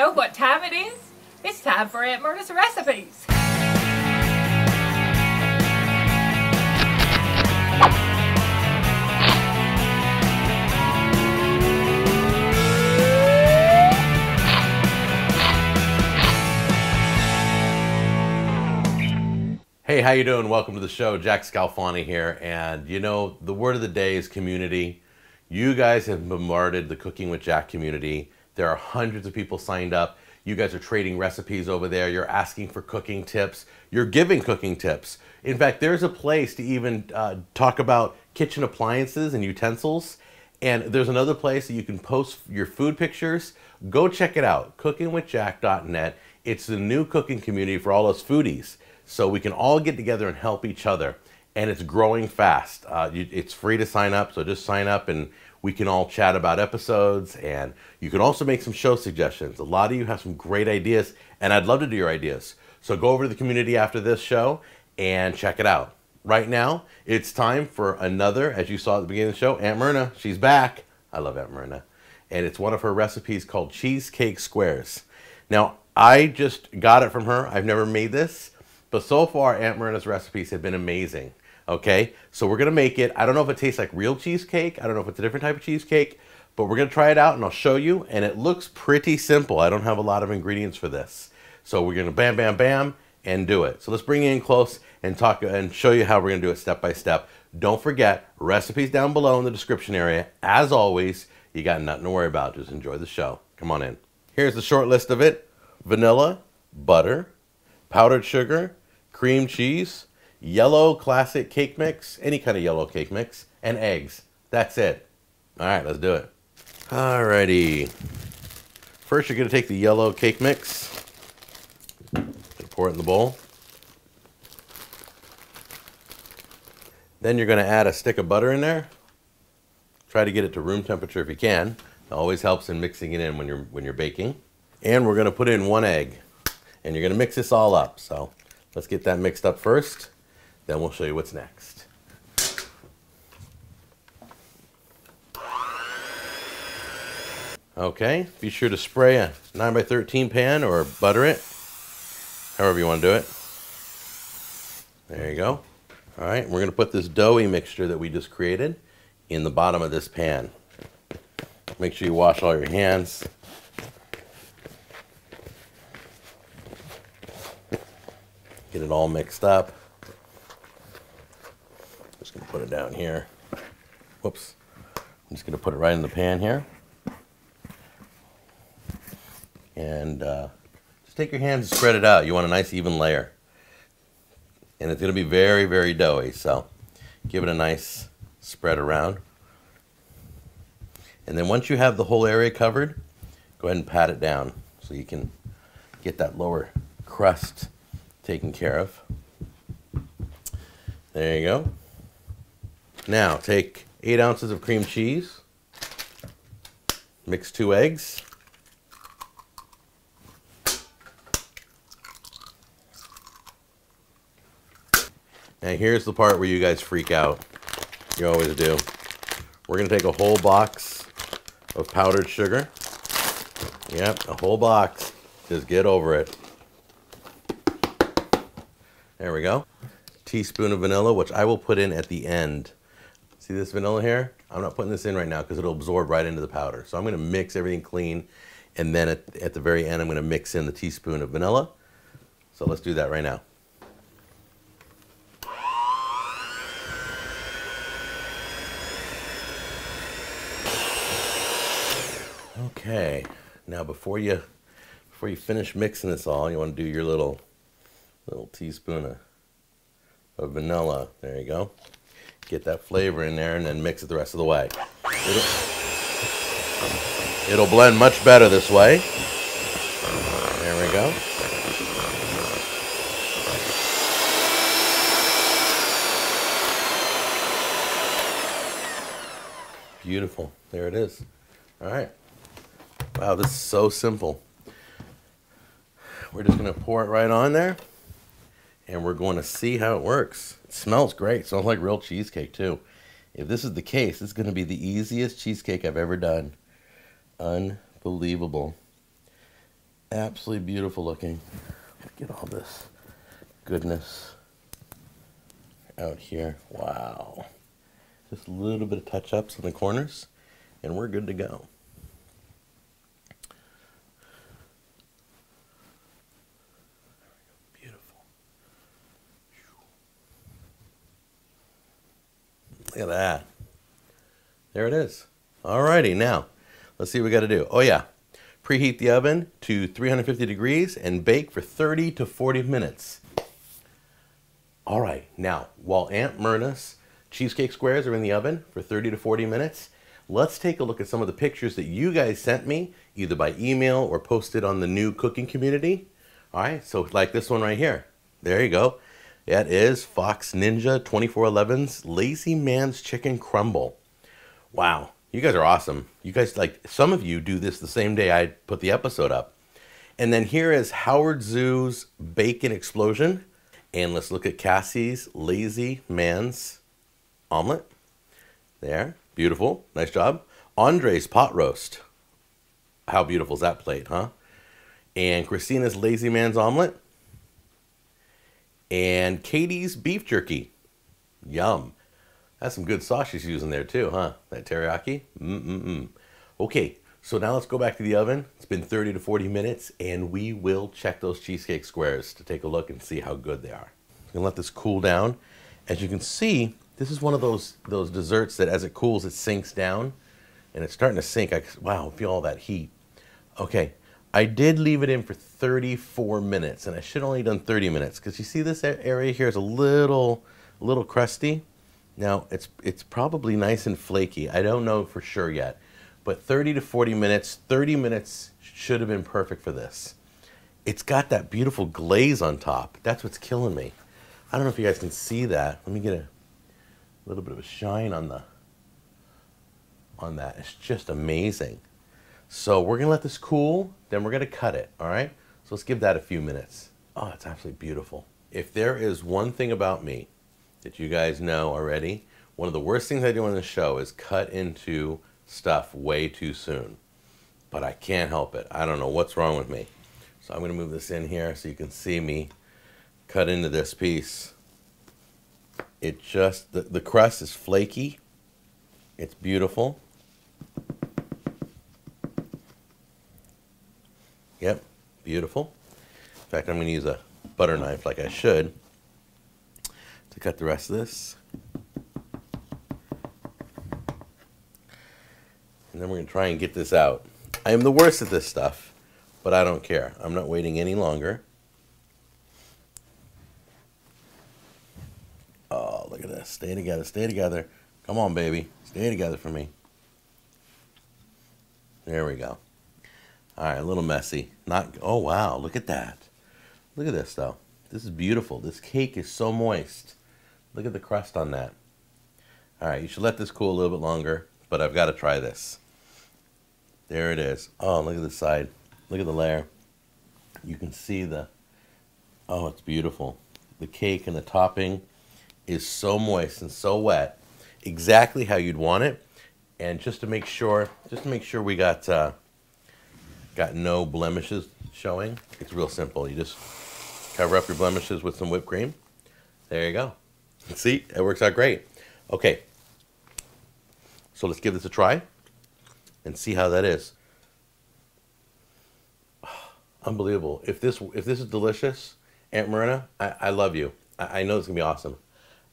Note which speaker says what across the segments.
Speaker 1: know what time it is? It's time for Aunt Myrna's recipes.
Speaker 2: Hey, how you doing? Welcome to the show. Jack Scalfani here, and you know the word of the day is community. You guys have bombarded the Cooking with Jack community. There are hundreds of people signed up. You guys are trading recipes over there. You're asking for cooking tips. You're giving cooking tips. In fact, there's a place to even uh, talk about kitchen appliances and utensils. And there's another place that you can post your food pictures. Go check it out, cookingwithjack.net. It's the new cooking community for all us foodies so we can all get together and help each other. And it's growing fast. Uh, you, it's free to sign up, so just sign up and we can all chat about episodes. And you can also make some show suggestions. A lot of you have some great ideas, and I'd love to do your ideas. So go over to the community after this show and check it out. Right now, it's time for another, as you saw at the beginning of the show, Aunt Myrna. She's back. I love Aunt Myrna. And it's one of her recipes called cheesecake squares. Now, I just got it from her. I've never made this. But so far, Aunt Myrna's recipes have been amazing. Okay, so we're gonna make it. I don't know if it tastes like real cheesecake. I don't know if it's a different type of cheesecake, but we're gonna try it out and I'll show you. And it looks pretty simple. I don't have a lot of ingredients for this. So we're gonna bam, bam, bam, and do it. So let's bring you in close and talk and show you how we're gonna do it step by step. Don't forget, recipes down below in the description area. As always, you got nothing to worry about. Just enjoy the show. Come on in. Here's the short list of it. Vanilla, butter, powdered sugar, cream cheese, yellow classic cake mix, any kind of yellow cake mix, and eggs. That's it. All right, let's do it. Alrighty. First, you're gonna take the yellow cake mix, pour it in the bowl. Then you're gonna add a stick of butter in there. Try to get it to room temperature if you can. It always helps in mixing it in when you're when you're baking. And we're gonna put in one egg. And you're gonna mix this all up. So let's get that mixed up first. Then we'll show you what's next. Okay, be sure to spray a 9 by 13 pan or butter it, however you want to do it. There you go. All right, we're going to put this doughy mixture that we just created in the bottom of this pan. Make sure you wash all your hands. Get it all mixed up. Just going to put it down here. Whoops. I'm just going to put it right in the pan here. And uh, just take your hands and spread it out. You want a nice even layer. And it's going to be very, very doughy. So give it a nice spread around. And then once you have the whole area covered, go ahead and pat it down so you can get that lower crust taken care of. There you go. Now take eight ounces of cream cheese, mix two eggs, Now here's the part where you guys freak out. You always do. We're to take a whole box of powdered sugar. Yep, a whole box. Just get over it. There we go. Teaspoon of vanilla, which I will put in at the end. See this vanilla here? I'm not putting this in right now because it'll absorb right into the powder. So I'm going to mix everything clean. And then at, at the very end, I'm going to mix in the teaspoon of vanilla. So let's do that right now. Okay, now before you before you finish mixing this all, you want to do your little little teaspoon of, of vanilla. There you go. Get that flavor in there and then mix it the rest of the way. It'll, it'll blend much better this way. There we go. Beautiful. There it is. All right. Wow, this is so simple. We're just going to pour it right on there. And we're going to see how it works. It smells great. Smells like real cheesecake, too. If this is the case, it's going to be the easiest cheesecake I've ever done. Unbelievable. Absolutely beautiful looking. Look at all this goodness out here. Wow. Just a little bit of touch ups in the corners, and we're good to go. Look at that. There it is. Alrighty, now let's see what we got to do. Oh, yeah. Preheat the oven to 350 degrees and bake for 30 to 40 minutes. All right, now while Aunt Myrna's cheesecake squares are in the oven for 30 to 40 minutes, let's take a look at some of the pictures that you guys sent me, either by email or posted on the new cooking community. All right, so like this one right here. There you go. That is Fox Ninja 2411's Lazy Man's Chicken Crumble. Wow, you guys are awesome. You guys, like, some of you do this the same day I put the episode up. And then here is Howard Zoo's Bacon Explosion. And let's look at Cassie's Lazy Man's Omelet. There, beautiful, nice job. Andre's Pot Roast. How beautiful is that plate, huh? And Christina's Lazy Man's Omelet. And Katie's Beef Jerky. Yum. That's some good sauce she's using there too, huh? That teriyaki. Mm-mm-mm. Okay, so now let's go back to the oven. It's been 30 to 40 minutes, and we will check those cheesecake squares to take a look and see how good they are. I'm gonna let this cool down. As you can see, this is one of those those desserts that as it cools, it sinks down, and it's starting to sink. I, wow, feel all that heat. Okay, I did leave it in for 34 minutes, and I should only done 30 minutes because you see this area here is a little, little crusty. Now, it's, it's probably nice and flaky. I don't know for sure yet. But 30 to 40 minutes, 30 minutes should have been perfect for this. It's got that beautiful glaze on top. That's what's killing me. I don't know if you guys can see that. Let me get a little bit of a shine on the on that. It's just amazing. So we're gonna let this cool, then we're gonna cut it, all right? So let's give that a few minutes. Oh, it's absolutely beautiful. If there is one thing about me that you guys know already. One of the worst things I do on the show is cut into stuff way too soon. But I can't help it. I don't know what's wrong with me. So I'm to move this in here so you can see me cut into this piece. It just, the, the crust is flaky. It's beautiful. Yep, beautiful. In fact, I'm going to use a butter knife like I should to cut the rest of this. And then we're going to try and get this out. I am the worst at this stuff, but I don't care. I'm not waiting any longer. Oh, look at this. Stay together. Stay together. Come on, baby. Stay together for me. There we go. All right, a little messy. Not. Oh, wow. Look at that. Look at this, though. This is beautiful. This cake is so moist. Look at the crust on that. All right, you should let this cool a little bit longer, but I've got to try this. There it is. Oh, look at the side. Look at the layer. You can see the, oh, it's beautiful. The cake and the topping is so moist and so wet, exactly how you'd want it. And just to make sure, just to make sure we got, uh, got no blemishes showing, it's real simple. You just cover up your blemishes with some whipped cream. There you go. See, it works out great. Okay, so let's give this a try and see how that is. Unbelievable. If this if this is delicious, Aunt Myrna, I, I love you. I, I know it's gonna be awesome.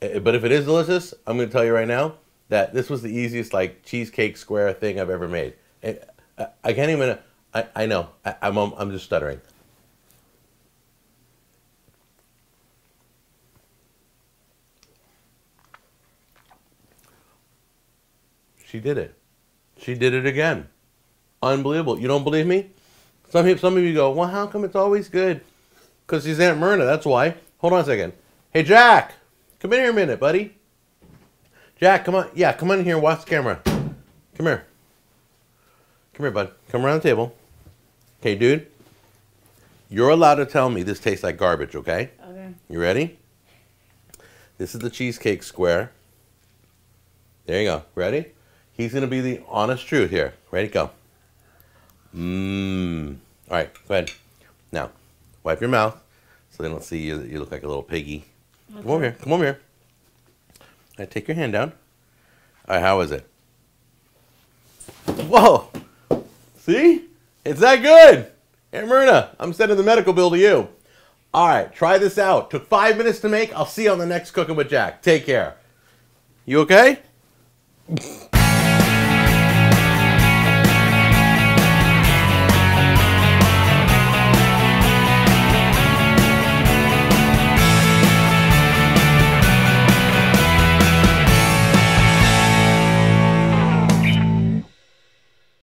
Speaker 2: But if it is delicious, I'm gonna tell you right now that this was the easiest like cheesecake square thing I've ever made. I, I can't even. I, I know. I, I'm I'm just stuttering. She did it. She did it again. Unbelievable. You don't believe me? Some, some of you go, well, how come it's always good? Because she's Aunt Myrna, that's why. Hold on a second. Hey, Jack, come in here a minute, buddy. Jack, come on. Yeah, come on in here watch the camera. Come here. Come here, bud. Come around the table. Okay, dude. You're allowed to tell me this tastes like garbage, okay?
Speaker 1: Okay.
Speaker 2: You ready? This is the cheesecake square. There you go. Ready? He's going to be the honest truth here. Ready? Go. Mmm. All right, go ahead. Now, wipe your mouth so they don't see you. You look like a little piggy. Come over here. Come over here. All right, take your hand down. All right, how is it? Whoa! See? It's that good. Hey, Myrna, I'm sending the medical bill to you. All right, try this out. Took five minutes to make. I'll see you on the next Cooking with Jack. Take care. You okay?